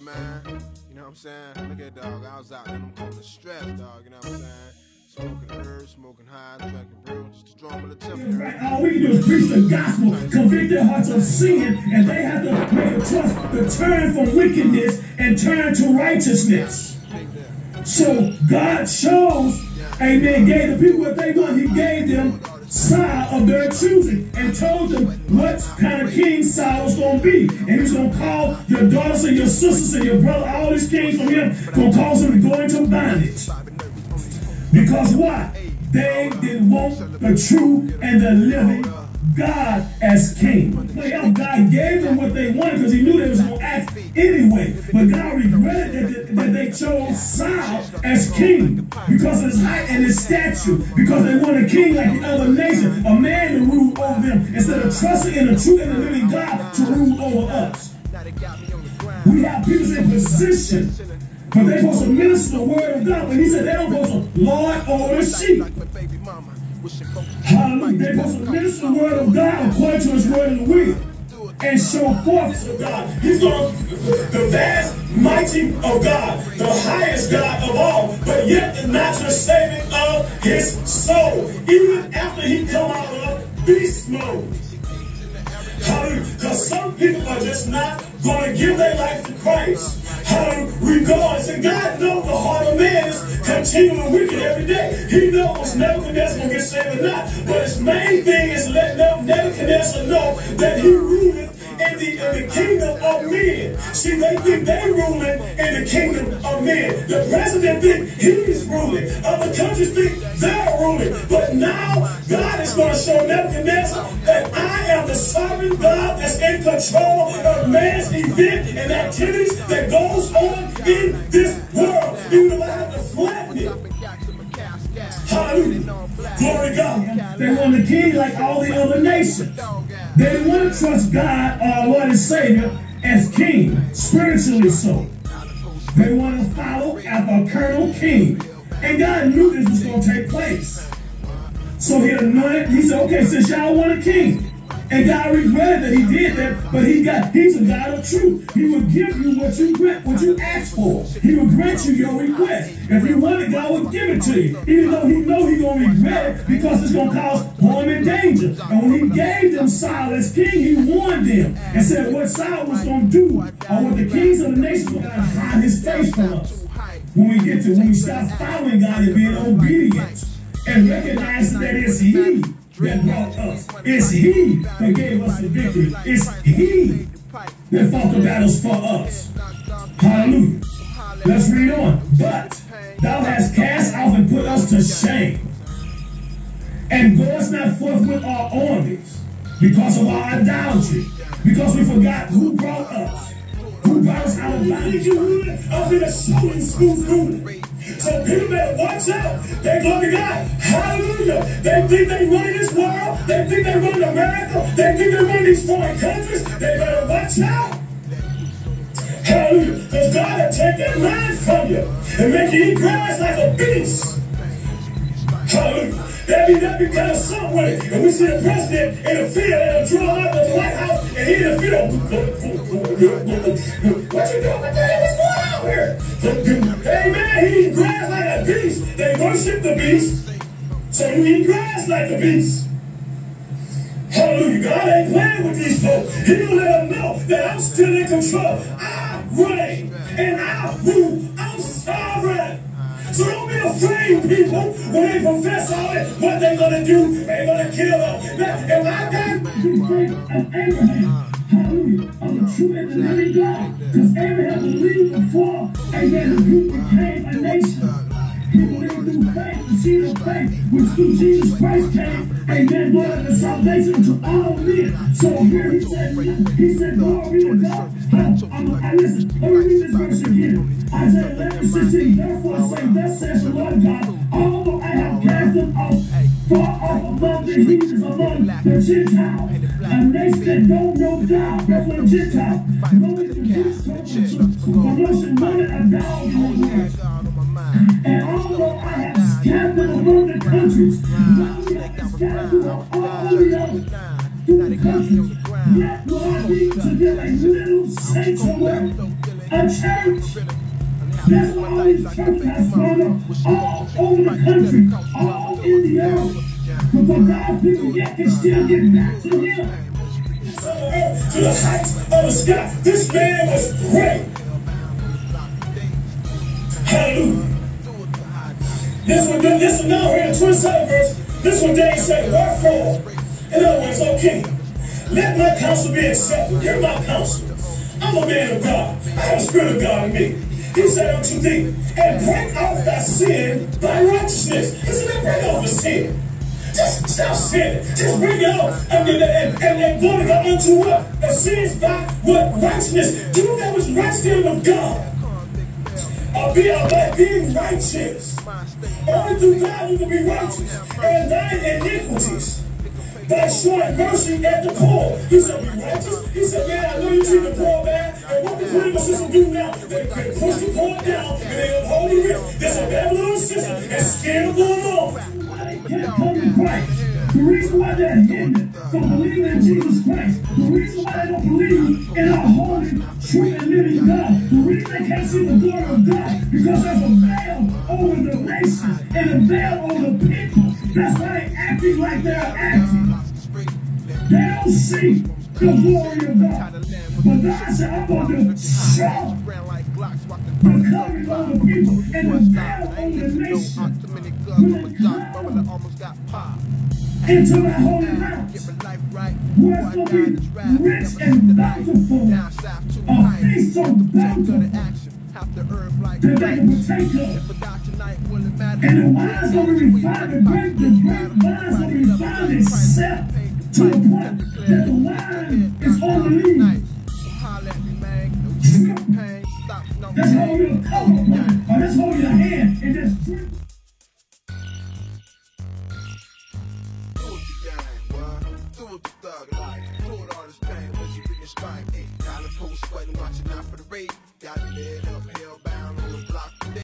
it, man. You know what I'm saying? Look at dog. I was out in them cold stress, dog. You know what I'm saying? Smoking herbs, smoking high, drinking brew, just to draw them a little. Right? All we can do is preach the gospel, convict their hearts of sin, and they have to make a choice to turn from wickedness and turn to righteousness. So God chose, amen, gave the people what they want. He gave them Saul of their choosing and told them what kind of king Saul was going to be. And he's going to call your daughters and your sisters and your brother, all these kings from him, going to cause them to go into bondage. Because why? They didn't want the true and the living God as king. Well, God gave them what they wanted because he knew they was going to act anyway. But God regretted that, that they chose Saul as king because of his height and his stature. Because they want a king like the other nation, a man to rule over them instead of trusting in the true and the living God to rule over us. We have people in position but they supposed to minister the word of God. But he said they don't supposed to lord over the sheep. Hallelujah. They're supposed to minister the word of God according to his word and will. And show forth to God. He's going to, the vast mighty of God, the highest God of all, but yet the natural saving of his soul. Even after he come out of beast mode. Hallelujah. Because some people are just not going to give their life to Christ. Hallelujah. Regardless. And God knows the heart of man is continually wicked every day. He knows Nebuchadnezzar will get saved or not. But his main thing is let Nebuchadnezzar know that he ruleth in the, in the kingdom of men. See, they think they ruling in the kingdom of men. The president think he's ruling. Other countries think they're ruling. But now God is going to show Nebuchadnezzar that Sovereign God that's in control of man's event and activities that goes on in this world. If I have to flatten it. Hallelujah. Glory to God. They want a king like all the other nations. They want to trust God, our Lord and Savior, as king, spiritually so. They want to follow after colonel king. And God knew this was going to take place. So he anointed, he said, okay, since y'all want a king, and God regretted that he did that, but he got he's a God of truth. He will give you what you what you ask for. He will grant you your request. If you want it, God will give it to you. Even though he know he's gonna regret it because it's gonna cause harm and danger. And when he gave them Saul as king, he warned them and said what Saul was gonna do, or what the kings of the nations were gonna hide his face from us. When we get to when we start following God and being obedient and recognizing that it's he that brought us. It's he that gave us the victory. It's he that fought the battles for us. Hallelujah. Let's read on. But thou hast cast off and put us to shame. And goest not forth with our armies because of our idolatry. Because we forgot who brought us. Who brought us out of bondage. In the shooting school room. So people better watch out. They glory God. Hallelujah. They think they run this world. They think they run America. They think they run these foreign countries. They better watch out. Hallelujah. Because God will take that mind from you and make you eat grass like a beast. Hallelujah. That be that be kind of somewhere. And we see the president in the field and a draw out of the White House and he in the field. What you doing? What the is going on here? He eat grass like a beast. They worship the beast. So you eat grass like a beast. Hallelujah. God ain't playing with these folks. He don't let them know that I'm still in control. I reign and I rule. I'm sovereign. So don't be afraid, people, when they profess all it, what they gonna do, they gonna kill them. Now, if I got the faith of Abraham, hallelujah, of the true and living God, because Abraham believed before, amen, the group became a nation. He believed through faith, the seed of faith, which through Jesus Christ came, amen, Lord, the salvation to all men. So here he said, he said, glory to God. I'm, I'm, listen, let me read this verse again. Isaiah 11, 16, therefore say, thus says the Lord God, although I have cast them off, far off among the heathens, among the Gentiles, a nation that don't know God, that's what Gentile, the Jews, promotion, money, a in the world. And although I have scattered among the countries, we have scattered all the other through the countries, yet will I be to them a little sanctuary. a church. That's why all these churches have sprung up all over the country, all over Indiana. But for God's people yet can still get back to Him. To the heights of the sky. This man was great. Hallelujah. This one, this one now here in the 27th verse, this one David said, Wherefore, in other words, okay, let my counsel be accepted. Hear my counsel. I'm a man of God. I have a spirit of God in me. He said unto thee, and break off thy sin by righteousness. He said, break off the sin. Just stop sinning. Just bring it off. And, and, and, and God unto what? The sins by what? Righteousness. Do that which right standing of God. Or be by being righteous. Only through God we can be righteous. And thine iniquities by showing mercy at the poor. He said, be righteous. He said, man, I know you treat the poor bad. And what the political system do now? They, they push the poor down and they uphold the rich. There's a Babylon system and scandal going on. Why why they're hindered believing in Jesus Christ, the reason why they don't believe in our holy, true, and living God, the reason they can't see the glory of God, because there's a veil over the nations and a veil over the people. That's why they're acting like they're acting. They don't see the glory of God. But God said, I'm going to show the covering of the people and the veil over the nation. When it comes into my holy mountain, where to be rich and bountiful, a feast so bountiful that they partake of. And the going to refine the grape, the wine's going to refine itself to the point that the wine is on the leaves. Let's hold your cover, or let's hold Sweating, watching out for the raid. Got me dead up, block.